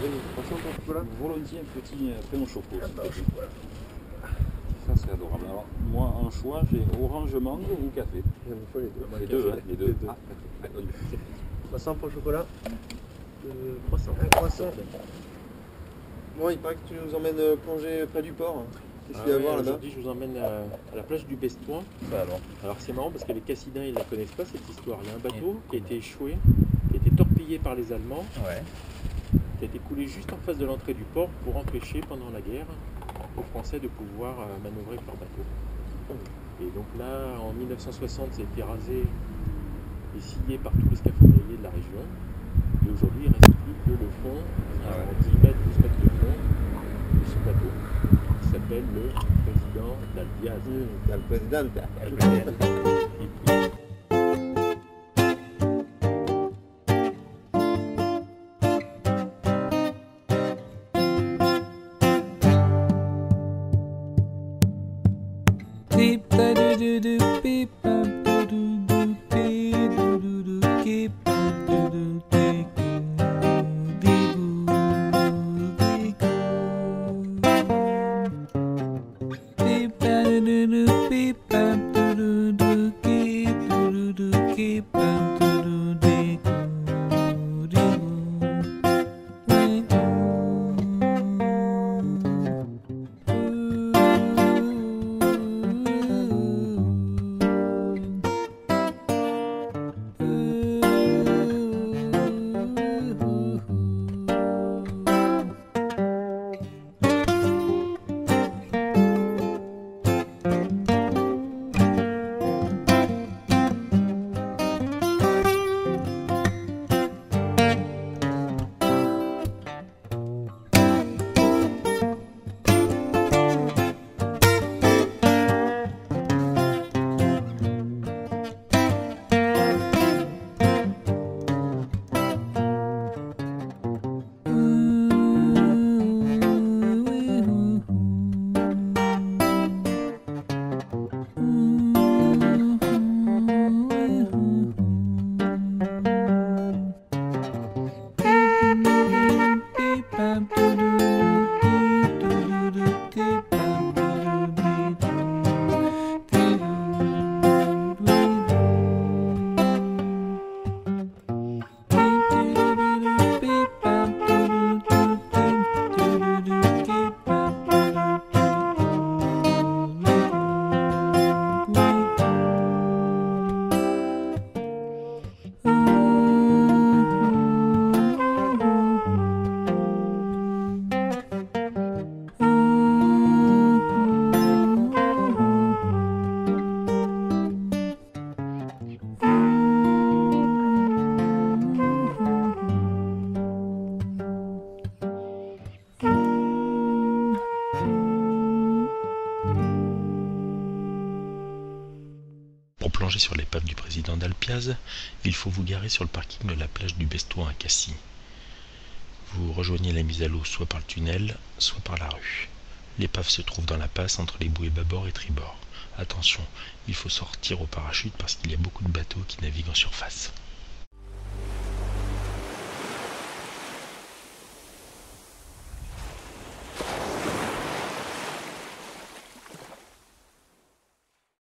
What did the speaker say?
Croissant pour chocolat Volontiers un petit euh, pain au chocolat. Ça c'est adorable. Alors moi en choix j'ai orange mangue ou café. Les deux. Les le deux, hein, les deux. Ah. Croissant pour le chocolat Euh, croissant. Un croissant. Bon, il paraît que tu nous emmènes euh, plonger près du port. Qu'est-ce Ah qu'il y a à ouais, voir là-bas Aujourd'hui, je vous emmène à, à la plage du Bestouin. Ça alors. Alors c'est marrant parce que les Cassidins ils ne la connaissent pas cette histoire. Il y a un bateau qui a été échoué, qui a été torpillé par les Allemands, Ouais. Qui a été coulé juste en face de l'entrée du port pour empêcher pendant la guerre aux Français de pouvoir euh, manœuvrer leur bateau. Et donc là, en 1960, ça a été rasé et scié par tous les scaphandriers de la région. Et aujourd'hui, il ne reste plus que le fond, Ah en 10 mètres, 12 mètres de fond, de ce bateau, qui s'appelle le président d'Albiaz. T'as Boom, boom, do. Pour plonger sur l'épave du président d'Alpiaz, il faut vous garer sur le parking de la plage du Bestouin à Cassis. Vous rejoignez la mise à l'eau soit par le tunnel, soit par la rue. L'épave se trouve dans la passe entre les bouées bâbord et tribord. Attention, il faut sortir au parachute parce qu'il y a beaucoup de bateaux qui naviguent en surface.